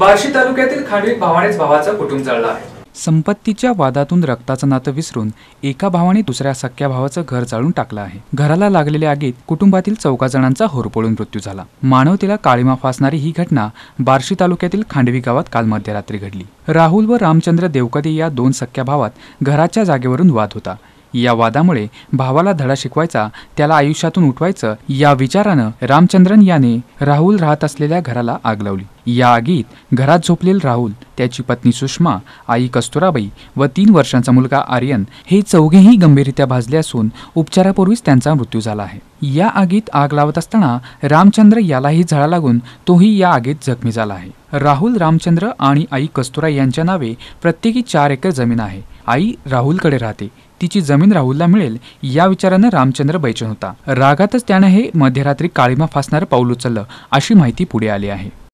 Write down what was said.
बार्शी तालुक्यातील खांडवी भावानेच भावाचा कुटुंब चालला आहे. संपत्तीच्या वादातून रक्ताचं नातं विसरून एका भावाने दुसऱ्या सख्या भावाचं घर जाळून टाकलं आहे. घराला लागलेल्या आगीत कुटुंबातील चौका जणांचा होरपळून मृत्यू झाला. मानवतेला काळीमा फासणारी ही घटना बार्शी तालुक्यातील खांडवी गावात काल मध्यरात्री घडली. राहुल व रामचंद्र देवकदे या दोन सख्या भावात घराच्या जागेवरून वाद होता. या वादामुळे भावाला धडा शिकवायचा त्याला आयुष्यातून उठवायचं या विचारानं रामचंद्रन याने राहुल राहत असलेल्या घराला आग लावली. या आगीत घरात झोपलेल राहुल त्याची पत्नी सुषमा आई कस्तुराबाई व तीन वर्षांचा मुलगा आर्यन हे चौघेही गंभीररित्या भाजले असून उपचारापूर्वीच त्यांचा मृत्यू झाला आहे. या आगीत आग लावत असताना रामचंद्र यालाही झळा लागून तोही या आगीत जखमी झाला आहे. राहुल रामचंद्र आणि आई कस्तुरा यांच्या नावे प्रत्येकी चार एकर जमीन आहे. आई राहुलकडे राहते. तिची जमीन राहुलला मिळेल या विचारानं रामचंद्र बैचन होता. रागातच त्यानं हे मध्यरात्री काळीमा फासणारं पाऊल उचललं अशी माहिती पुढे आली आहे.